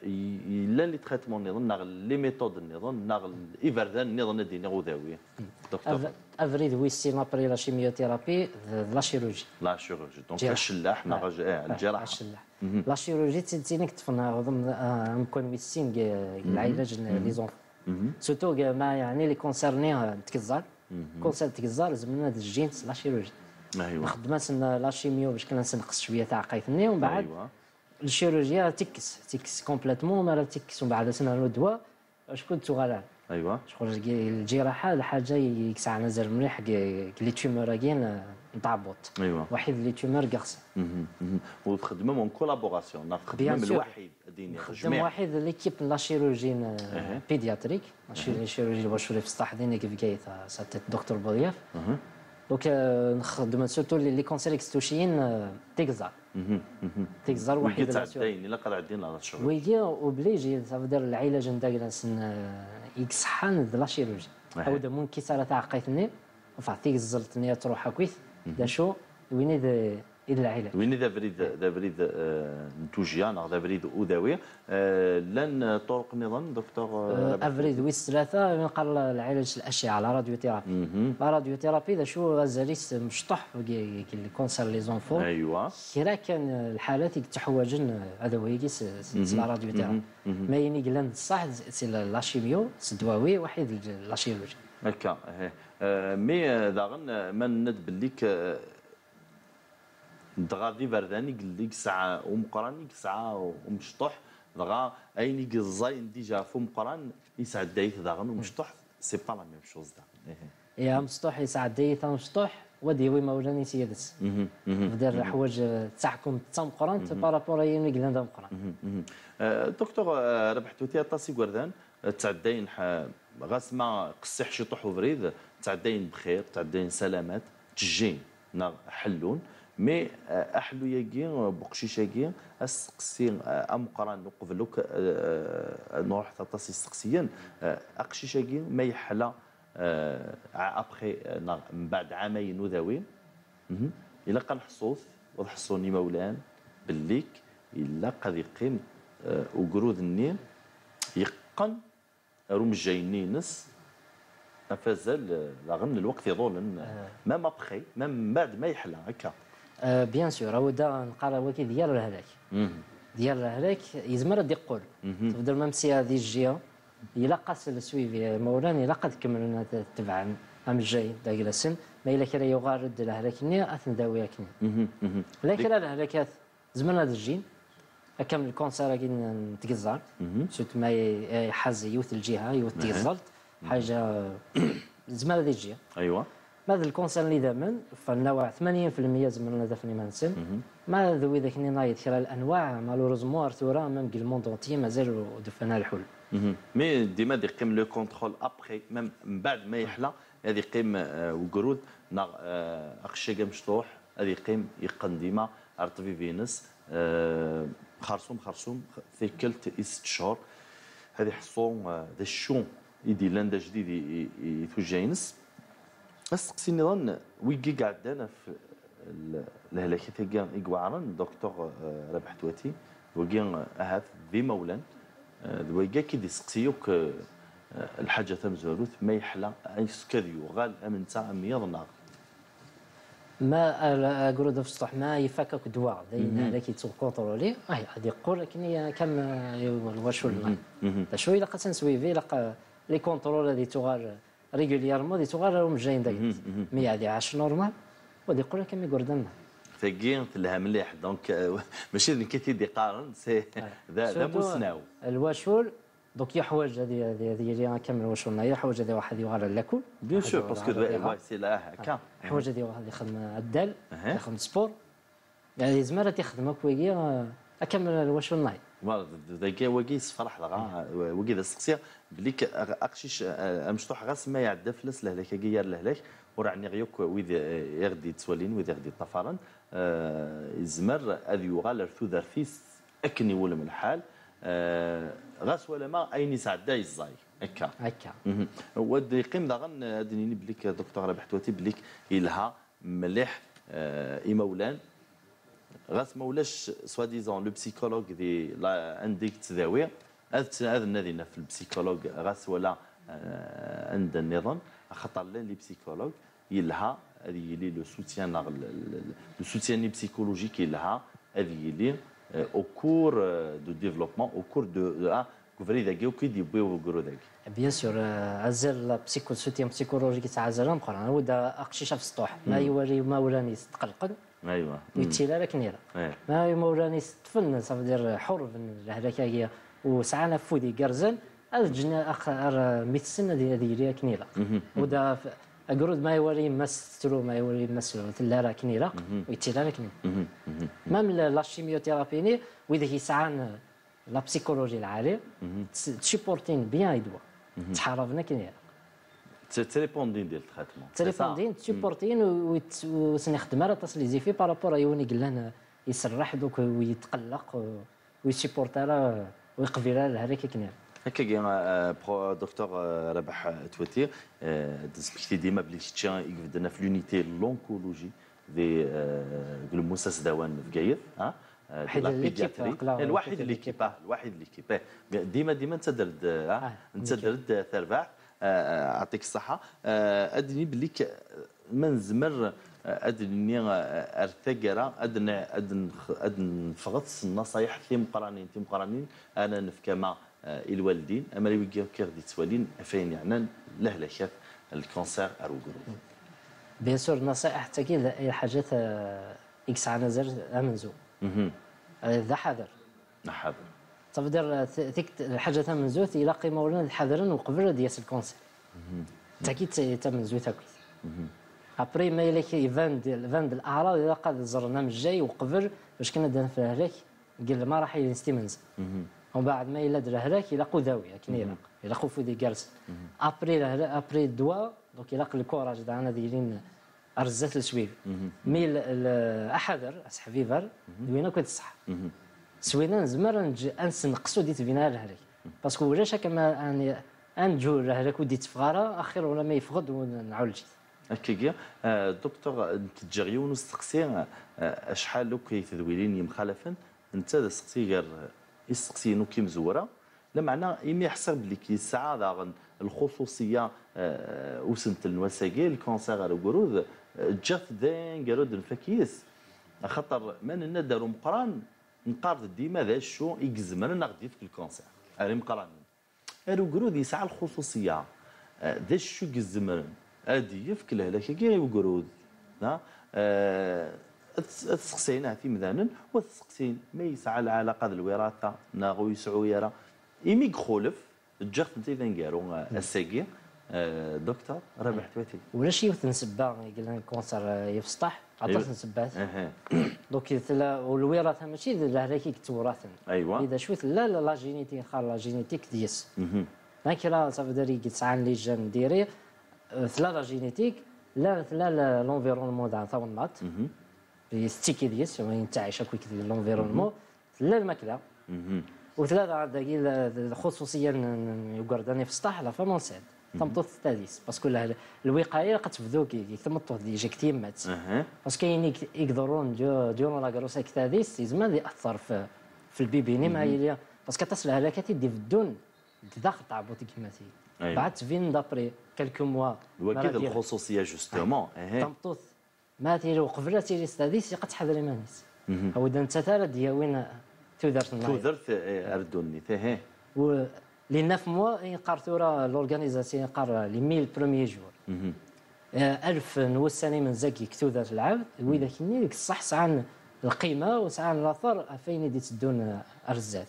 الا لي تريتمون نظن ناغ لي ميثود النظام ناغ الايفردان دينا غذاويه دكتور. أفريد ويسي نابري لا شيميوثيرابي لا شيروجي. لا شيروجي. دونك. الشلاح ناغ الجراحه الشلاح. لا شيروجي تسينك تفنا ضمن نكون ويسين العلاج لي زونفون سورتو ما يعني لي كونسيرني تكزار. كونسير تكزار زمنا الجينس لا شيروجي. ايوا نخدم سن لا شيميو باش كنا نقص شوية تاع قيثني ومن بعد ايوا الشيروجيا تكس تكس كومبليتمون ما تكس ومن بعد سنة الدواء شكون تغالى ايوا شغل الجراحة الحاجة يكسع نزل مليح لي تيومور كاين نطعبط ايوا واحد لي تيومور قرص. وتخدموا مون كولابوراسيون نخدم Bien sûr. الوحيد ديني خدم واحد ليكيب لا شيروجين. بيدياتريك ماشي شيروجي اللي بشوري في الصح دينك في كايت ساتيت دكتور بولياف دونك آه، نخدم سورتو لي كونسير اكستوشيين آه، ويجي واحد لا سور. تعدين إلا قد عدينا على الشغل ويجي اوبليجي تفدر العلاج نتاع سن إكس حان لا شيروجي. أو دا مون كيسارة تاع قيتني فعطيك الزلطني تروح هكويث دا شو؟ وين اذا العلاج. وين ذا بريد ذا بريد آه، نتوجيا ناغ ذا بريد اوداوي آه، لن طرق نظام دكتور آه،؟ أفريد ويس ثلاثة ينقل العلاج الأشعة على راديو ثيرابي راديو ثيرابي ذا شو غازاليس مشطح في الكونسير لي زونفون. ايوا كرا كان الحالات يتحوجن هذا هو يجي راديو ثيرابي ما يني قلنا الصح سي لا شيميو الدواوي واحد لا شيروجي هكا إيه. مي داغن ما ند بليك دغا دي برداني قال لك ساعه ومقران ساعه ومشطح دغا أين الزاين ديجا فو مقران يسعد دايت داغن ومشطح سي با لا ميم شوز دا. يا مسطوح يسعد ديثا مشطوح ودي وي سيادس مهم. مهم. بدر حوايج تاعكم تام قران بارابور يني قلنا دا قران مهم. آه، دكتور آه، ربحتو طاسي قردان آه، تعدين ح- غاسما قصيح شي طوح وبريد تعدين بخير تعدين سلامات. تجين حلون. مي آه، أحلو ياكي بقشيش ياكي ام قران نقبلوك آه، نروح طاسي سقسيا آه، أقشيش ياكي ما يحلى آه، أبخي آه، من بعد عامين وذاوين مهم. إلا قال حصوص وحصوني مولان بالليك إلا قد يقيم آه، وقرود النين يقن روم جايني نس افازل لاغن الوقت يظن ما ما بخي ما من بعد ما يحلى هكا. آه، بيان سور هو دا نقرا وكي ديال الهلاك ديال الهلاك يزمر دي يقول تبدا ممسي هذه الجهة إلا قاس السويفي موراني إلا قد كملنا تبعا. أم الجاي دا جلسن ما إلا كان يغارد الهلاك ني أثن داوياكني لكن الهلاكات زمرنا الجين. كم الكونسير كي نتقزر. سوت ما يحز يوث الجهة يوث تيزلت حاجة زمان هذه الجهة. ايوا ماذا الكونسير اللي دامن فالنوع 80% زمرنا دفني منسن ما ذوي ذاك نايض خلال الانواع مالوريزمون ارتورا ميم كي الموند اونتي مازال دفنا الحل. مي ديما دي قيم لو كونترول أبخي ميم من بعد ما يحلى هذه قيم آه، وقرود نا اخشي مشطوح هذه قيم يقن ديما أرتفي فينس آه، خرصوم خرصوم في كلت ست شهور. هذه حصون آه، ذا الشون. يدي لاندا جديد يتوجه ينس. السقسي نظن ويجي قاعد أنا في الهلاكه تاعي يقوعرن دكتور آه، ربح تواتي. وقين أهات ذي مولان. ذويقا كي دي سقسيوك الحاجة تم زوروث ما يحلى اي سكاديو غال امن تاع ميضنا ما أقول في السطح ما يفكك دواء. داين تو كونترولي أي غادي يقول لكن كم واش ولا شوية لقى نسويفي لقى لي كونترول هذه تغار. ريغوليرمون دي تغار راهم جايين داك مي هذه عاش نورمال ودي يقول لك مي قردنا ثقين تلها مليح دونك ماشي كي دي قارن سي ذا مسناو الواشول دونك يا حوايج هذه هذه هذه اللي واش قلنا يا حوايج هذه واحد يغار لاكل بيان سور باسكو سي لا هكا حوايج هذه واحد يخدم الدال يخدم سبور يعني زمرة تخدم كويكي اكمل واش قلنا ذاك واقي صفرح لغا واقي ذا السقسيه بليك أقشيش مشطوح غاس ما يعدى فلس لهلاك كي لهلاك ورعني غيوك ويذ يغدي تسولين ويذ يغدي طفران. يزمر أذ يغال ثو ذرثيس أكني ولم الحال. غاس ولا ما اين سعدا يزاي هكا هكا ود يقيم داغن ادني بليك دكتور رابح تواتي بليك يلها مليح إي مولان. غاس مولاش سوا ديزون لو بسيكولوج دي عندك تداوي هذا النادي في البسيكولوج غاس ولا عند النظام خاطر لي بسيكولوج يلها هذه يلي لو سوتيان لو سوتيان بسيكولوجيك يلها هذه يلي au cours de développement, au cours de, de ذاكي بيان سور عزل بسيكو سوتيان بسيكولوجي تاع عزل مقران هو دا أقشيشة في السطوح ما يوري ما ولاني تقلقن ايوا ويتيلا لك نيرا ما ولاني تفن صافي دير حر هذاك وسعانا فودي قرزن الجنا اخر 100 سنة ديال هذه اللي كنيلا ودا أقرود ما يوري مسلو ما يوري مسلو تلا راه كنيلا ويتيلا لك مام لا شيميوثيرابي وإذا يسعان لا بسيكولوجي العالية تشيبورتين بيان يدوا تحاربنا كنيلا تريبوندين ديال التريتمون تريبوندين تشيبورتين وسنخدم راه تصلي زيفي بارابور يوني قال لنا يسرح دوك ويتقلق ويسيبورتا ويقبل هذاك كنيلا هكا دكتور ربح توتي دسبكتي ديما بلي تشان يقفدنا في لونيتي لونكولوجي دي المؤسسه دوان في كاير ها الواحد اللي كيباه الواحد اللي كيباه ديما ديما انت درد انت درد ثرباح يعطيك الصحة. أدني بلي ما نزمر أدني ارتقرا أدن ادن أدن فغطس النصايح ثيم قرانين ثيم قرانين أنا نفكما الوالدين. أما اللي كير دي تسوالين فين يعني له شاف الكونسير اروغرو بيان سور نصائح تاكي اي حاجات إكس على زر امنزو ذا حذر. حذر. تفضل ثيك الحاجة تمنزو يلاقي مولانا الحذر وقبل دياس الكونسير تاكي تمنزو تاكي ابري ما يلك يفاند فاند الأعراض اذا قاد زرنا من الجاي وقبل باش كنا دان في هلاك قال ما راح يستمنز ومن بعد ما إلا درا هذاك يلاقوا ذاويه كني يلاق يلاقوا دي جالس. ابري ابري الدواء دونك يلاق الكوراج تاعنا دايرين ارزات السويف مي أحذر فيفر دوينا كنت صح سوينا نزمر نجي انس نقصو ديت بينا لهريك باسكو ولاش كما يعني انجو لهريك وديت فغارة اخر ولا ما يفقد ونعول جيت. هكاكيا دكتور تجريون ونستقسي شحال لو كيتذويلين مخالفا أنت تسقسي غير يسقسينو كي مزوره لا معنى يمي يحسب بلي كي داغن الخصوصية آه، وسنت النواساكي الكونسير على قرود جات دين قالوا الفكيس خاطر من داروا مقران نقارد ديما ذا شو يقزمر غدي في الكونسير. أري مقران ارو قرود يسعى الخصوصية. آه، ذا شو يقزمر ادي يفك لهلاك كي قرود تسقسينا في مذانا وتسقسين. ما يسعى العلاقة الوراثة. ناغو يسعو يرى إيمي خولف. جات انت ذنقارو الساقي آه، دكتور رابح تواتي. ولا شي تنسبا قلنا كونسر يفسطح؟ عطات نسبات. دونك والوراثة ماشي هذاك يتوراث ايوا إذا شويت لا لا جينيتيك خار لا جينيتيك ديس. هاك راه صافي داري تسعان لي جان ديري. ثلا لا جينيتيك لا ثلا لونفيرونمون تاع ثاون مات. ستيكي ديس ينتعش هكاك لونفيرونمون. لا الماكله وثلاثه عاد الخصوصيه يقرداني في السطح لا فمون سيد تمطوط التاديس باسكو الوقاية قد تبدو كي تمطوط دي جاك تيمات باسكو كاين يقدرون ديرون لا كروسا كتاديس يزمان يأثر في في البيبيني ما هي باسكو تصل هلاكات يدي في الدون داخل تعبوت كيما تي بعد تفين دابري كالكو موا الوكيل الخصوصية جوستومون. تمطوط ما تيري وقبل تيري ستاديس قد تحضر مانيس. هو انت ترى ديا وين تودرت تودرت اردوني تي لي 9 موا يقار ثورة لورغانيزاسيون يقار لي 1000 بروميي جور ألف نوساني من زكي كتوذا العبد وإذا كني ديك الصح سعان القيمة وسعان الأثر فين يدي تدون أرزات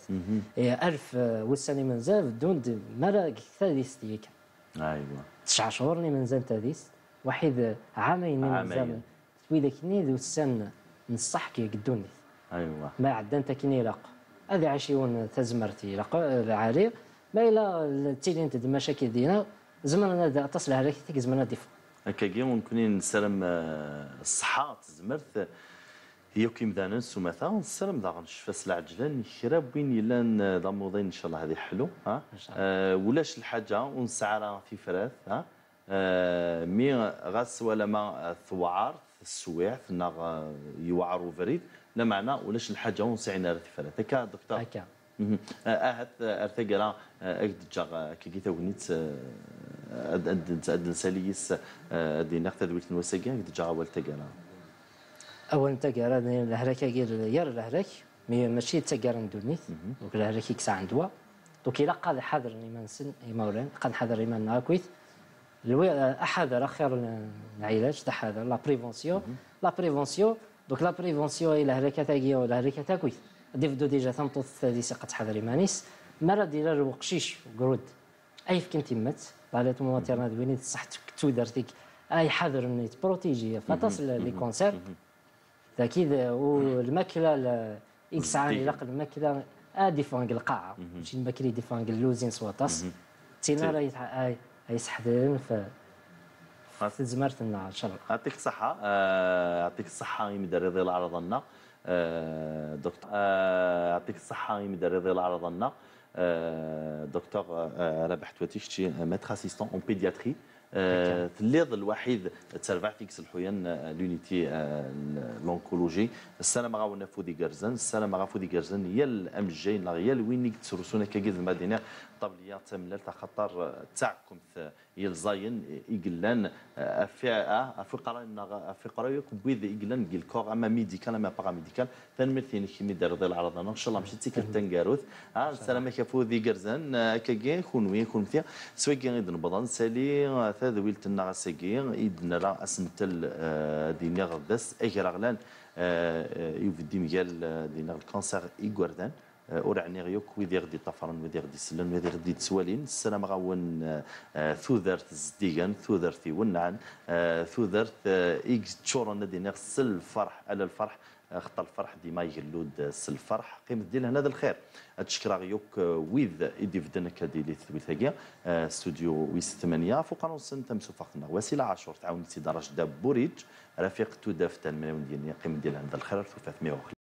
ألف وساني من زاف دون مرا كثاديس ديك أيوة تسع شهور من زان تاديس واحد عامين من زمان وإذا كني دو السن نصح كي قدوني أيوة ما عدان تكني لاق هذه عشيون تزمرتي لاق العاري ما إلى تيلي انت المشاكل ديالنا زعما تصل على كيك زعما ديف هكا كي ونكون نسلم الصحة تزمرت هي كيم دانس ومثلا نسلم دا غنشفى العجلان كرا بين يلان ضموضين ان شاء الله هذه حلو ها آه ولاش الحاجة ونسعى في فراث ها آه مي غاس ولا ما ثوار السويع فينا يوعروا فريد لا معنى ولاش الحاجة ونسعينا في فراث هكا دكتور هكا اهت ارتقلا اكد جاغ كي تاونيت ادن ادن ساليس دي نقطه دويت نوساكا اكد جاغ اول تقرا اول تقرا الهراك غير ير الهراك مي ماشي تقرا ندونيت دونك الهراك يكسا عندوا دونك إلا قال حاضر ما نسن مولان قال حاضر ما ناكويت احاذر خير العلاج هذا لا بريفونسيون لا بريفونسيون دونك لا بريفونسيون إلى هراك تاكي ولا هراك تاكويت. ديفدو ديجا ثمطوط الثالثة قد حضر مانيس مرة ديال الوقشيش قرود. أي فكن تمت. بالات مواتيرنا دويني تصح تودرتك أي حذر من بروتيجي فتصل لي كونسير أكيد والماكلة إكس عام لقى الماكلة ديفانق القاعة. ماشي الماكلة ديفانق اللوزين سواطاس تينا راه يسحدرن في في زمرت النار إن شاء الله. يعطيك الصحة. آه، يعطيك الصحة. يمدر رضي الله عرضنا آه، دكتور. آه، يعطيك الصحة يمد رضي العرضنا دكتور رابح تواتيشتي ماتر اسيستون اون بيدياتري الليض الوحيد تسرفعتيكس الحويان لونيتي لونكولوجي. السلام غاونا فودي جرزن السلام غا فودي جرزن هي الام جي هي الوين تسرسونا كاكيد المدينة طبليات تملال خطر تاعكم يلزاين يقلان افع افقرا افقرا يكون بيد يقلان كور أما ميديكال أما باغا ميديكال تنمرتين كيمي دار ضي العرض إن شاء الله مشيتي كتنقاروث آه السلام كفو ذي قرزان كاكي كون وين كون فيها سوي كي غيد نبضان سالي ثا ويلت النغا ساكي ايدنا را اسنتل دينيا غدس اي غلان يفدي ميال دينيا الكونسير إيغوردان ورعني غيوك ويدي غدي طفرن ويدي غدي سلن ويدي غدي تسوالين السلام غاون ثوذرت زديغان ثوذرت ونعن ثوذرت إيكس تشورن دي نغس الفرح على الفرح خط الفرح ديما يجلود الفرح. قيمة ديال هذا الخير. تشكر غيوك ويذ ايدي فدنا كادي لي ثويثاكيا استوديو ويس ثمانية فوق نوصن تمسو فقنا وسيلة عاشور. تعاون سي درج داب بوريج رفيق تودافت من ديال قيمة ديال هذا الخير. 300